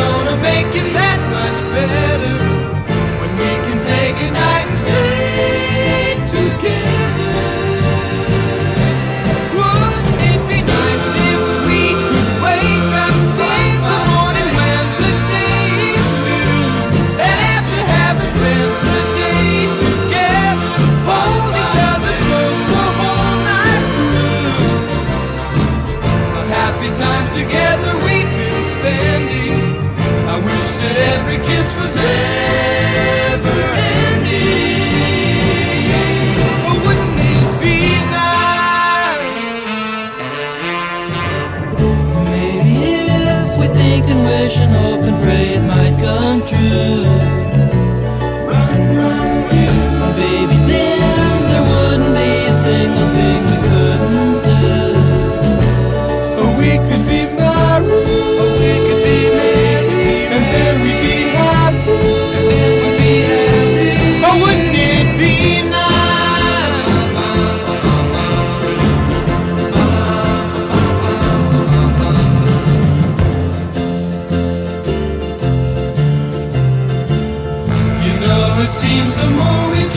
gonna make it that much better. traditional seems the more we